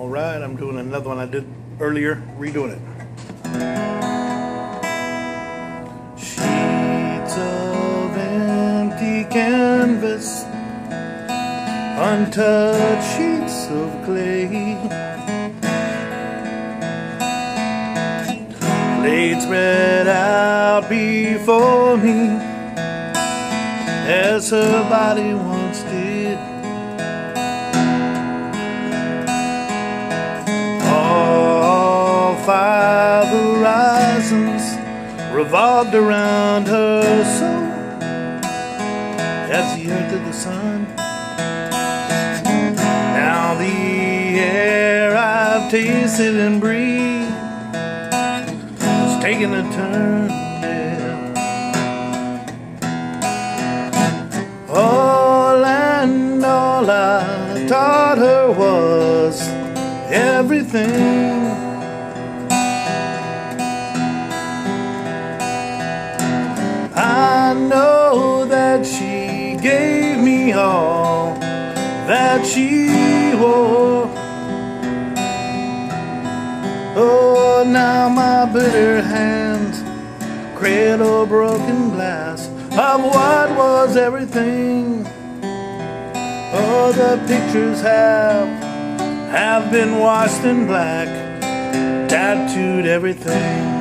All right, I'm doing another one I did earlier, redoing it. Sheets of empty canvas, untouched sheets of clay. Laid spread out before me as her body once five horizons revolved around her soul as the earth of the sun. Now the air I've tasted and breathed is taking a turn. All and all I taught her was everything. Know that she gave me all that she wore. Oh, now my bitter hands cradle broken glass of what was everything. Oh, the pictures have have been washed in black, tattooed everything.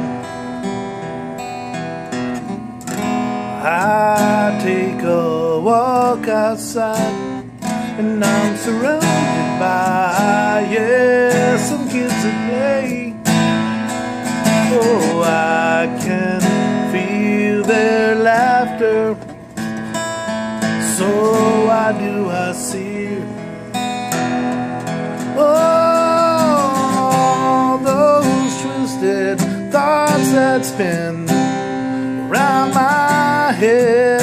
I take a walk outside and I'm surrounded by, yeah, some kids at play. Oh, I can feel their laughter. So why do I see? Oh, those twisted thoughts that spin head.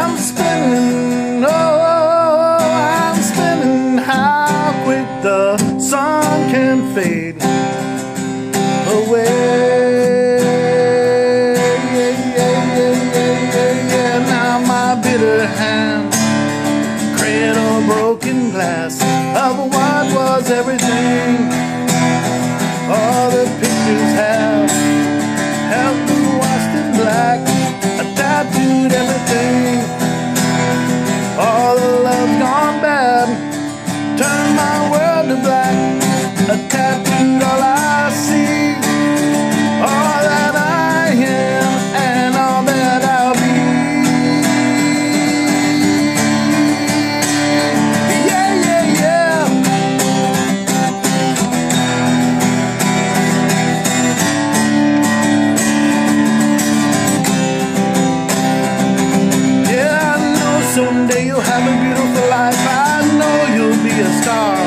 I'm spinning, oh, I'm spinning. How quick the sun can fade away. Yeah, yeah, yeah, yeah. Now my bitter hands cradle broken glass of what was everything. a star.